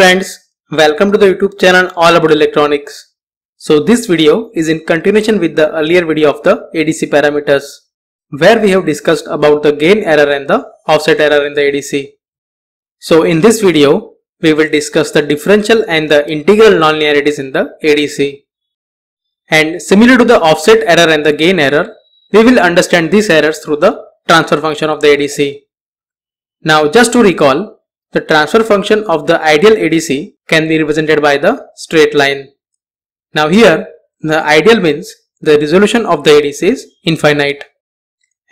friends, welcome to the YouTube channel All About Electronics. So this video is in continuation with the earlier video of the ADC parameters where we have discussed about the gain error and the offset error in the ADC. So in this video, we will discuss the differential and the integral nonlinearities in the ADC. And similar to the offset error and the gain error, we will understand these errors through the transfer function of the ADC. Now just to recall, the transfer function of the ideal ADC can be represented by the straight line. Now here, the ideal means the resolution of the ADC is infinite.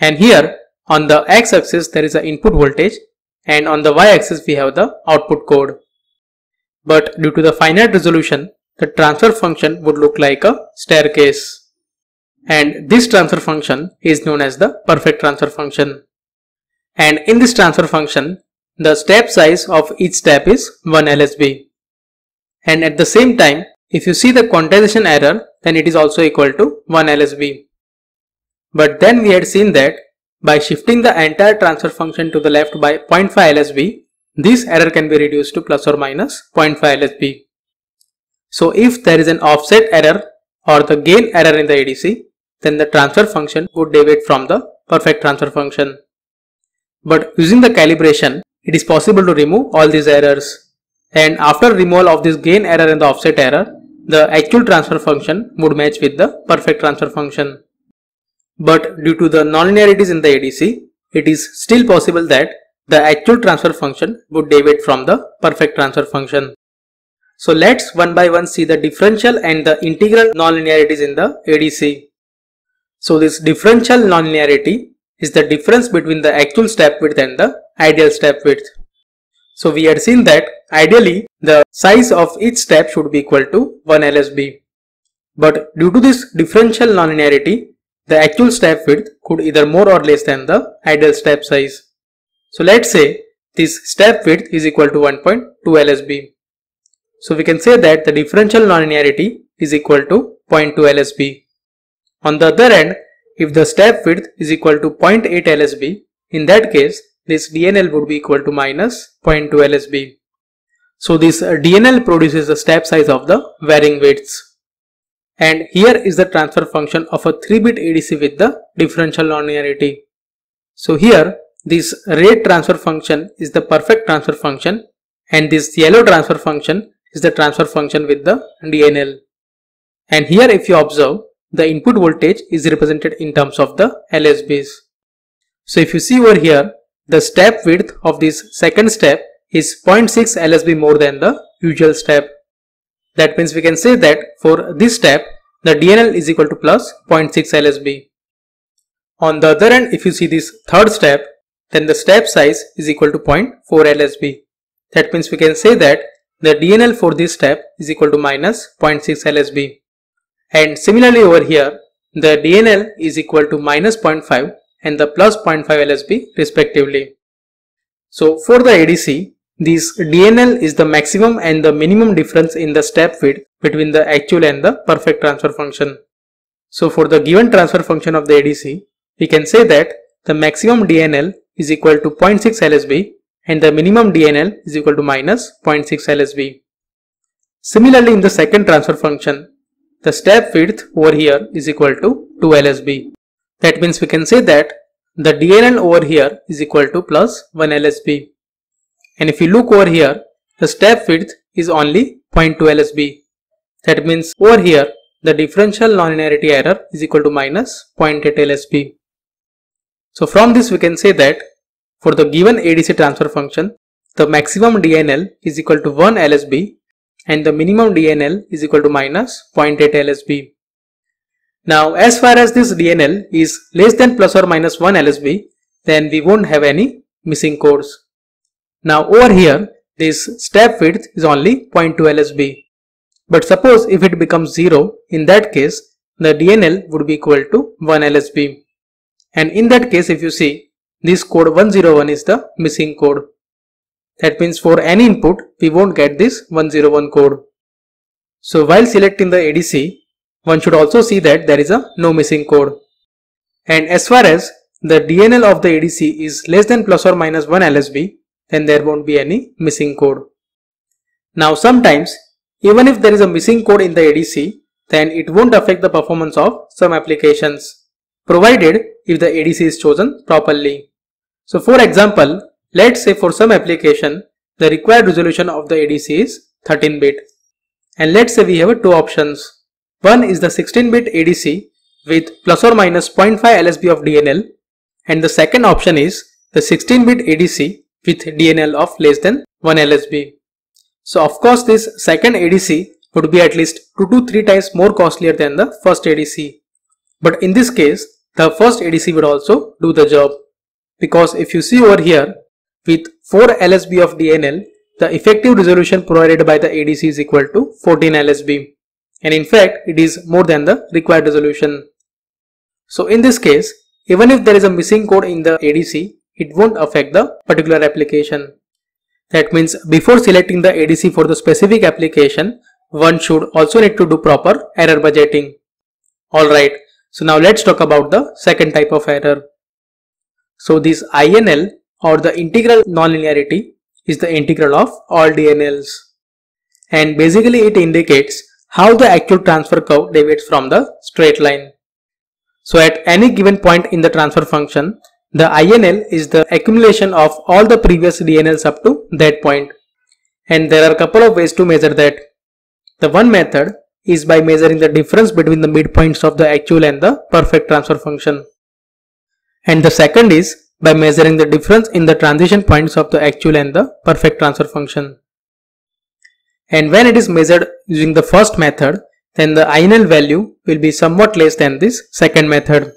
And here, on the x-axis there is an input voltage and on the y-axis we have the output code. But due to the finite resolution, the transfer function would look like a staircase. And this transfer function is known as the perfect transfer function. And in this transfer function, the step size of each step is 1 LSB. And at the same time, if you see the quantization error, then it is also equal to 1 LSB. But then we had seen that by shifting the entire transfer function to the left by 0.5 LSB, this error can be reduced to plus or minus 0.5 LSB. So if there is an offset error or the gain error in the ADC, then the transfer function would deviate from the perfect transfer function. But using the calibration, it is possible to remove all these errors. And after removal of this gain error and the offset error, the actual transfer function would match with the perfect transfer function. But due to the nonlinearities in the ADC, it is still possible that the actual transfer function would deviate from the perfect transfer function. So let's one by one see the differential and the integral nonlinearities in the ADC. So this differential nonlinearity is the difference between the actual step width and the ideal step width. So we had seen that ideally the size of each step should be equal to 1 LSB. But due to this differential nonlinearity, the actual step width could either more or less than the ideal step size. So let's say this step width is equal to 1.2 LSB. So we can say that the differential nonlinearity is equal to 0.2 LSB. On the other end, if the step width is equal to 0.8 LSB, in that case, this DNL would be equal to minus 0.2 LSB. So this uh, DNL produces the step size of the varying widths. And here is the transfer function of a 3-bit ADC with the differential nonlinearity. So here, this rate transfer function is the perfect transfer function and this yellow transfer function is the transfer function with the DNL. And here if you observe, the input voltage is represented in terms of the LSBs. So if you see over here, the step width of this second step is 0.6 LSB more than the usual step. That means we can say that for this step, the DNL is equal to plus 0.6 LSB. On the other end, if you see this third step, then the step size is equal to 0.4 LSB. That means we can say that the DNL for this step is equal to minus 0.6 LSB. And similarly over here, the DNL is equal to minus 0.5 and the plus 0.5 LSB respectively. So for the ADC, this DNL is the maximum and the minimum difference in the step width between the actual and the perfect transfer function. So for the given transfer function of the ADC, we can say that the maximum DNL is equal to 0.6 LSB and the minimum DNL is equal to minus 0.6 LSB. Similarly in the second transfer function, the step width over here is equal to 2 LSB. That means we can say that the DNL over here is equal to plus 1 LSB. And if you look over here, the step width is only 0.2 LSB. That means over here, the differential nonlinearity error is equal to minus 0.8 LSB. So from this we can say that for the given ADC transfer function, the maximum DNL is equal to 1 LSB and the minimum DNL is equal to minus 0.8 LSB. Now as far as this DNL is less than plus or minus 1 LSB, then we won't have any missing codes. Now over here, this step width is only 0.2 LSB. But suppose if it becomes 0, in that case, the DNL would be equal to 1 LSB. And in that case, if you see, this code 101 is the missing code. That means for any input, we won't get this 101 code. So while selecting the ADC, one should also see that there is a no missing code. And as far as the DNL of the ADC is less than plus or minus 1 LSB, then there won't be any missing code. Now sometimes, even if there is a missing code in the ADC, then it won't affect the performance of some applications, provided if the ADC is chosen properly. So for example, let's say for some application, the required resolution of the ADC is 13-bit. And let's say we have two options. One is the 16-bit ADC with plus or minus 0.5 LSB of DNL and the second option is the 16-bit ADC with DNL of less than 1 LSB. So of course this second ADC would be at least 2 to 3 times more costlier than the first ADC. But in this case, the first ADC would also do the job. Because if you see over here, with 4 LSB of DNL, the effective resolution provided by the ADC is equal to 14 LSB. And in fact, it is more than the required resolution. So in this case, even if there is a missing code in the ADC, it won't affect the particular application. That means before selecting the ADC for the specific application, one should also need to do proper error budgeting. Alright, so now let's talk about the second type of error. So this INL or the integral nonlinearity is the integral of all DNLs. And basically it indicates how the actual transfer curve deviates from the straight line. So at any given point in the transfer function, the INL is the accumulation of all the previous DNLs up to that point. And there are a couple of ways to measure that. The one method is by measuring the difference between the midpoints of the actual and the perfect transfer function. And the second is by measuring the difference in the transition points of the actual and the perfect transfer function. And when it is measured using the first method, then the INL value will be somewhat less than this second method.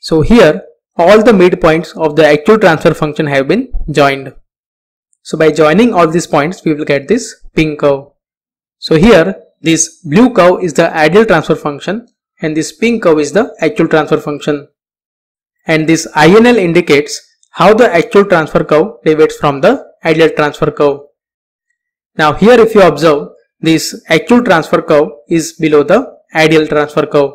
So here, all the midpoints of the actual transfer function have been joined. So by joining all these points, we will get this pink curve. So here, this blue curve is the ideal transfer function and this pink curve is the actual transfer function and this INL indicates how the actual transfer curve deviates from the ideal transfer curve. Now here if you observe this actual transfer curve is below the ideal transfer curve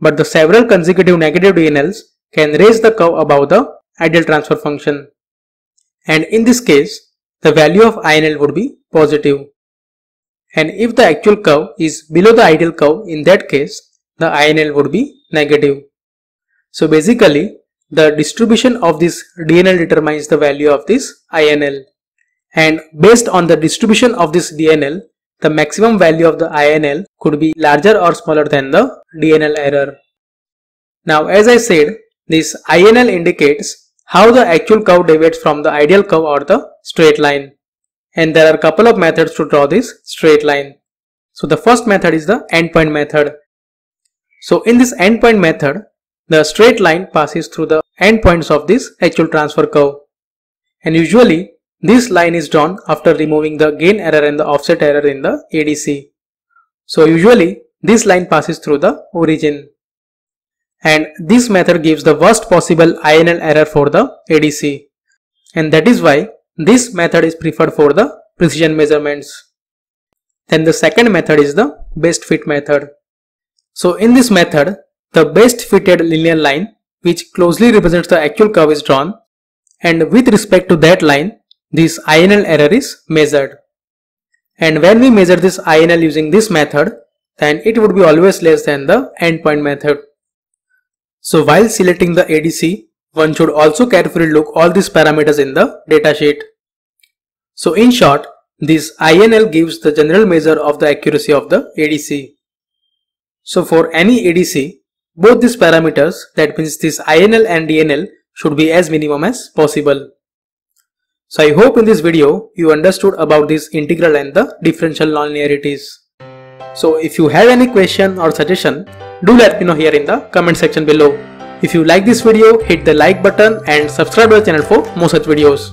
but the several consecutive negative DNLs can raise the curve above the ideal transfer function and in this case the value of INL would be positive. and if the actual curve is below the ideal curve in that case the INL would be negative. So basically the distribution of this DNL determines the value of this INL and based on the distribution of this DNL the maximum value of the INL could be larger or smaller than the DNL error. Now as I said this INL indicates how the actual curve deviates from the ideal curve or the straight line and there are a couple of methods to draw this straight line. So the first method is the endpoint method. So in this endpoint method the straight line passes through the endpoints of this actual transfer curve. And usually this line is drawn after removing the gain error and the offset error in the ADC. So usually this line passes through the origin. And this method gives the worst possible INL error for the ADC. And that is why this method is preferred for the precision measurements. Then the second method is the best fit method. So in this method, the best fitted linear line which closely represents the actual curve is drawn and with respect to that line this INL error is measured. And when we measure this INL using this method then it would be always less than the endpoint method. So while selecting the ADC one should also carefully look all these parameters in the datasheet. So in short this INL gives the general measure of the accuracy of the ADC. So for any ADC both these parameters, that means this INL and DNL should be as minimum as possible. So I hope in this video you understood about this integral and the differential nonlinearities. So if you have any question or suggestion, do let me know here in the comment section below. If you like this video, hit the like button and subscribe to the channel for more such videos.